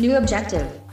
New objective.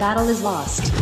Battle is lost.